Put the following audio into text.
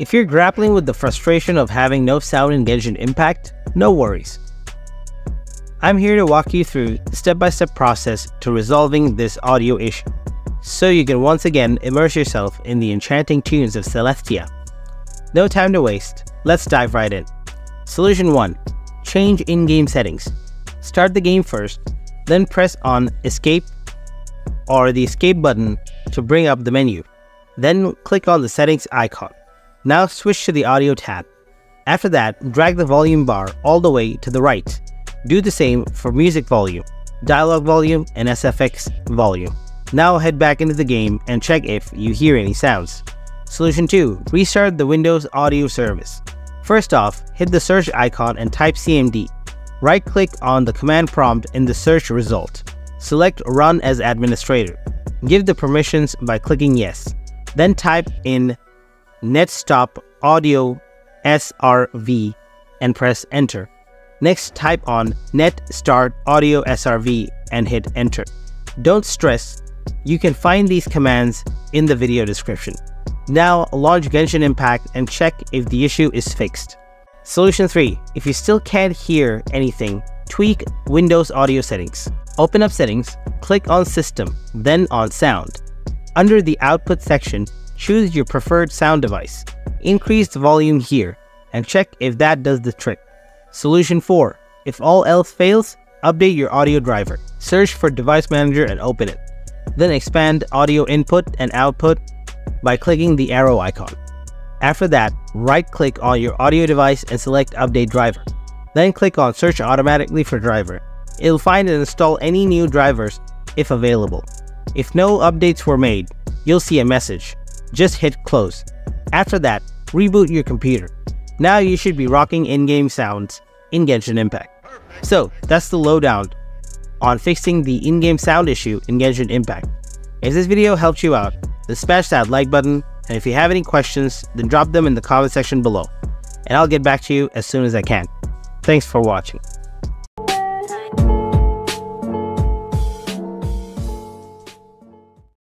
If you're grappling with the frustration of having no sound in Genshin Impact, no worries. I'm here to walk you through the step-by-step process to resolving this audio issue, so you can once again immerse yourself in the enchanting tunes of Celestia. No time to waste, let's dive right in. Solution 1. Change in-game settings. Start the game first, then press on Escape or the Escape button to bring up the menu. Then click on the settings icon. Now switch to the audio tab. After that, drag the volume bar all the way to the right. Do the same for music volume, dialogue volume, and SFX volume. Now head back into the game and check if you hear any sounds. Solution 2. Restart the Windows Audio Service. First off, hit the search icon and type CMD. Right click on the command prompt in the search result. Select Run as Administrator. Give the permissions by clicking Yes. Then type in netstop audio srv and press enter. Next type on net start audio srv and hit enter. Don't stress, you can find these commands in the video description. Now launch Genshin Impact and check if the issue is fixed. Solution 3. If you still can't hear anything, tweak Windows audio settings. Open up settings, click on system, then on sound. Under the output section, choose your preferred sound device. Increase the volume here and check if that does the trick. Solution 4. If all else fails, update your audio driver. Search for device manager and open it. Then expand audio input and output by clicking the arrow icon. After that, right click on your audio device and select update driver. Then click on search automatically for driver. It'll find and install any new drivers if available. If no updates were made, you'll see a message just hit close. After that, reboot your computer. Now you should be rocking in-game sounds in Genshin Impact. So that's the lowdown on fixing the in-game sound issue in Genshin Impact. If this video helped you out, then smash that like button, and if you have any questions, then drop them in the comment section below, and I'll get back to you as soon as I can. Thanks for watching.